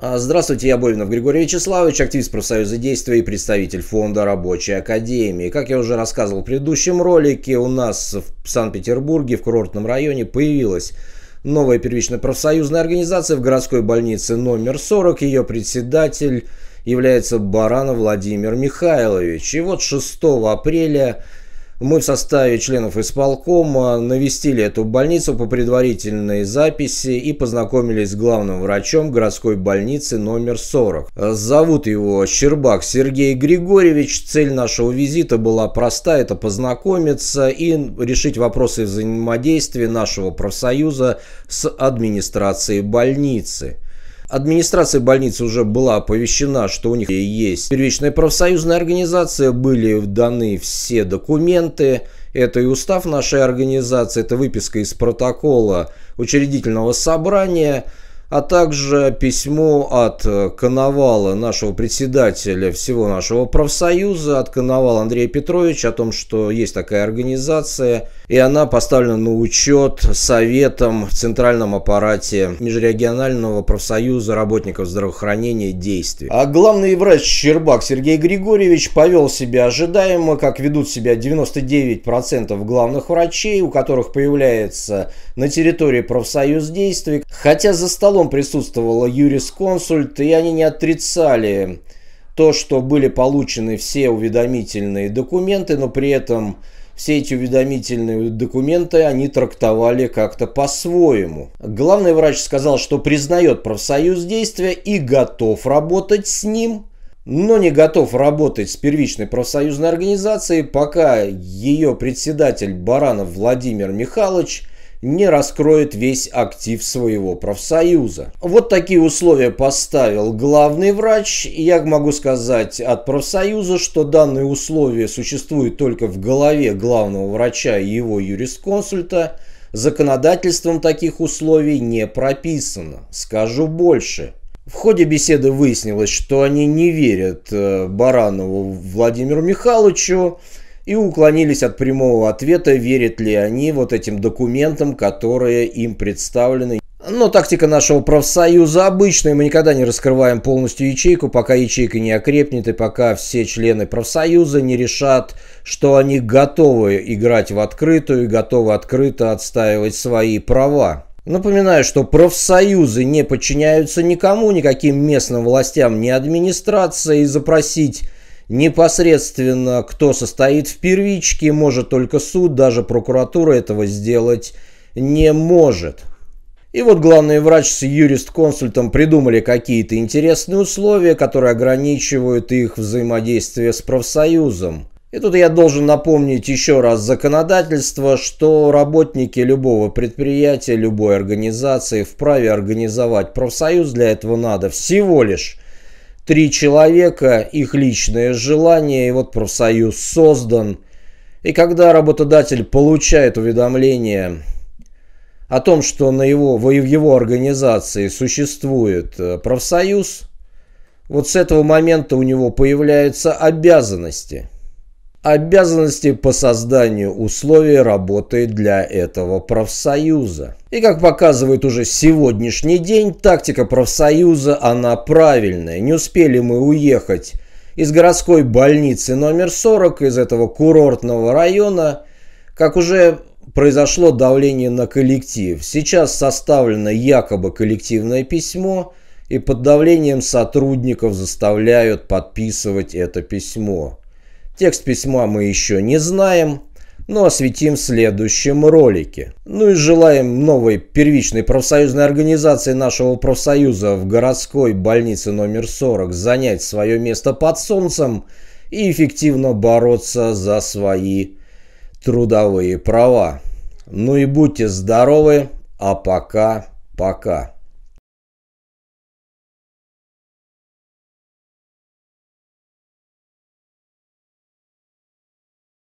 А, здравствуйте, я Бовинов Григорий Вячеславович, активист профсоюза действия и представитель фонда Рабочей Академии. Как я уже рассказывал в предыдущем ролике, у нас в Санкт-Петербурге, в курортном районе, появилась новая первичная профсоюзная организация в городской больнице номер 40. Ее председатель является Баранов Владимир Михайлович. И вот 6 апреля мы в составе членов исполкома навестили эту больницу по предварительной записи и познакомились с главным врачом городской больницы номер 40. Зовут его Щербак Сергей Григорьевич. Цель нашего визита была проста – это познакомиться и решить вопросы взаимодействия нашего профсоюза с администрацией больницы. Администрация больницы уже была оповещена, что у них есть первичная профсоюзная организация, были даны все документы. Это и устав нашей организации, это выписка из протокола учредительного собрания – а также письмо от э, Коновала, нашего председателя всего нашего профсоюза, от Коновала Андрея Петровича о том, что есть такая организация, и она поставлена на учет советом в центральном аппарате Межрегионального профсоюза работников здравоохранения действий. А главный врач Щербак Сергей Григорьевич повел себя ожидаемо, как ведут себя 99% главных врачей, у которых появляется на территории профсоюз действий, хотя за столом столом присутствовала юрисконсульт, и они не отрицали то, что были получены все уведомительные документы, но при этом все эти уведомительные документы они трактовали как-то по-своему. Главный врач сказал, что признает профсоюз действия и готов работать с ним, но не готов работать с первичной профсоюзной организацией, пока ее председатель Баранов Владимир Михайлович – не раскроет весь актив своего профсоюза. Вот такие условия поставил главный врач. Я могу сказать от профсоюза, что данные условия существуют только в голове главного врача и его юрисконсульта. Законодательством таких условий не прописано. Скажу больше. В ходе беседы выяснилось, что они не верят э, Баранову Владимиру Михайловичу, и уклонились от прямого ответа, верят ли они вот этим документам, которые им представлены. Но тактика нашего профсоюза обычная, мы никогда не раскрываем полностью ячейку, пока ячейка не окрепнет и пока все члены профсоюза не решат, что они готовы играть в открытую и готовы открыто отстаивать свои права. Напоминаю, что профсоюзы не подчиняются никому, никаким местным властям, ни администрации, и запросить непосредственно кто состоит в первичке, может только суд, даже прокуратура этого сделать не может. И вот главный врач с юрист-консультом придумали какие-то интересные условия, которые ограничивают их взаимодействие с профсоюзом. И тут я должен напомнить еще раз законодательство, что работники любого предприятия, любой организации вправе организовать профсоюз. Для этого надо всего лишь три человека, их личное желание, и вот профсоюз создан. И когда работодатель получает уведомление о том, что на его, в его организации существует э, профсоюз, вот с этого момента у него появляются обязанности – обязанности по созданию условий работы для этого профсоюза. И как показывает уже сегодняшний день, тактика профсоюза, она правильная. Не успели мы уехать из городской больницы номер 40, из этого курортного района, как уже произошло давление на коллектив. Сейчас составлено якобы коллективное письмо, и под давлением сотрудников заставляют подписывать это письмо. Текст письма мы еще не знаем, но осветим в следующем ролике. Ну и желаем новой первичной профсоюзной организации нашего профсоюза в городской больнице номер 40 занять свое место под солнцем и эффективно бороться за свои трудовые права. Ну и будьте здоровы, а пока, пока.